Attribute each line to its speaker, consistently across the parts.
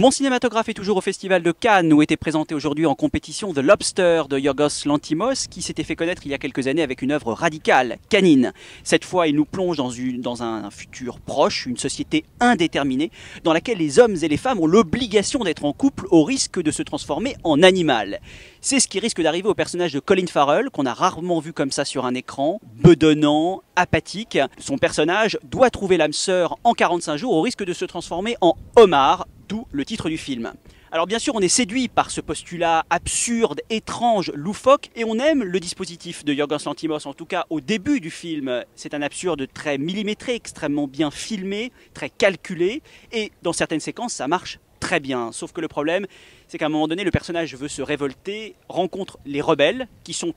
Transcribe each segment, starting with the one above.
Speaker 1: Mon cinématographe est toujours au Festival de Cannes où était présenté aujourd'hui en compétition The Lobster de Yorgos Lantimos qui s'était fait connaître il y a quelques années avec une œuvre radicale, Canine. Cette fois, il nous plonge dans, un futur proche, une société indéterminée dans laquelle les hommes et les femmes ont l'obligation d'être en couple au risque de se transformer en animal. C'est ce qui risque d'arriver au personnage de Colin Farrell qu'on a rarement vu comme ça sur un écran, bedonnant, apathique. Son personnage doit trouver l'âme sœur en 45 jours au risque de se transformer en homard d'où le titre du film. Alors bien sûr, on est séduit par ce postulat absurde, étrange, loufoque, et on aime le dispositif de Yorgos Lantimos, en tout cas au début du film. C'est un absurde très millimétré, extrêmement bien filmé, très calculé, et dans certaines séquences, ça marche très bien. Sauf que le problème, c'est qu'à un moment donné, le personnage veut se révolter, rencontre les rebelles, qui sont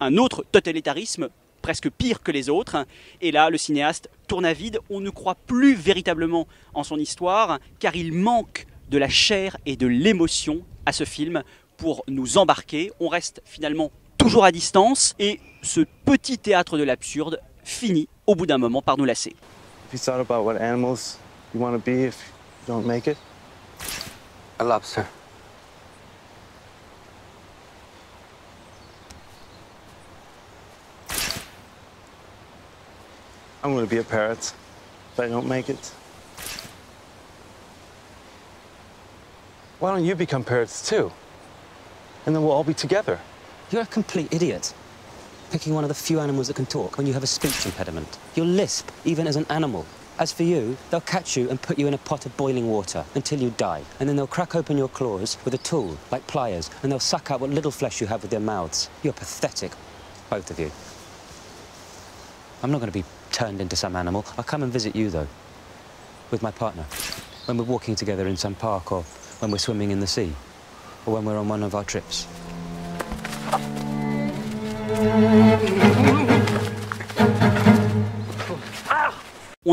Speaker 1: un autre totalitarisme presque pire que les autres. Et là, le cinéaste tourne à vide. On ne croit plus véritablement en son histoire, car il manque de la chair et de l'émotion à ce film pour nous embarquer. On reste finalement toujours à distance et ce petit théâtre de l'absurde finit au bout d'un moment par nous lasser.
Speaker 2: I'm going to be a parrot if I don't make it. Why don't you become parrots too? And then we'll all be together.
Speaker 3: You're a complete idiot. Picking one of the few animals that can talk when you have a speech impediment. You'll lisp, even as an animal. As for you, they'll catch you and put you in a pot of boiling water until you die. And then they'll crack open your claws with a tool, like pliers, and they'll suck out what little flesh you have with their mouths. You're pathetic, both of you. I'm not going to be turned into some animal. I'll come and visit you, though, with my partner. When we're walking together in some park, or when we're swimming in the sea, or when we're on one of our trips.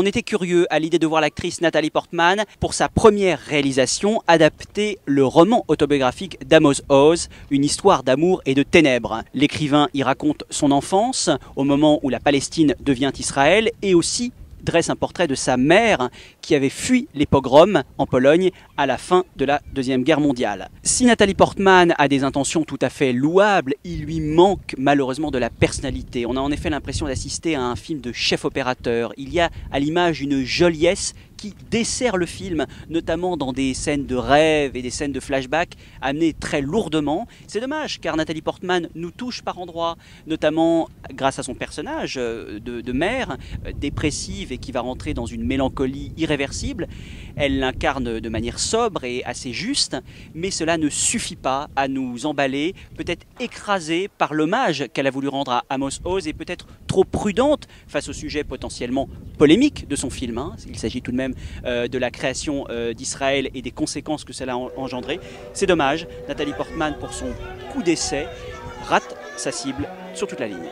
Speaker 1: On était curieux à l'idée de voir l'actrice Nathalie Portman pour sa première réalisation adapter le roman autobiographique d'Amos Oz, une histoire d'amour et de ténèbres. L'écrivain y raconte son enfance au moment où la Palestine devient Israël et aussi dresse un portrait de sa mère qui avait fui les pogroms en Pologne à la fin de la Deuxième Guerre mondiale. Si Nathalie Portman a des intentions tout à fait louables, il lui manque malheureusement de la personnalité. On a en effet l'impression d'assister à un film de chef opérateur. Il y a à l'image une joliesse qui dessert le film, notamment dans des scènes de rêve et des scènes de flashback amenées très lourdement. C'est dommage car Nathalie Portman nous touche par endroits, notamment grâce à son personnage euh, de, mère, euh, dépressive et qui va rentrer dans une mélancolie irréversible. Elle l'incarne de manière sobre et assez juste, mais cela ne suffit pas à nous emballer, peut-être écrasée par l'hommage qu'elle a voulu rendre à Amos Oz et peut-être trop prudente face au sujet potentiellement polémique de son film. Hein. Il s'agit tout de même euh, de la création euh, d'Israël et des conséquences que cela a engendré. C'est dommage, Nathalie Portman, pour son coup d'essai, rate sa cible sur toute la ligne.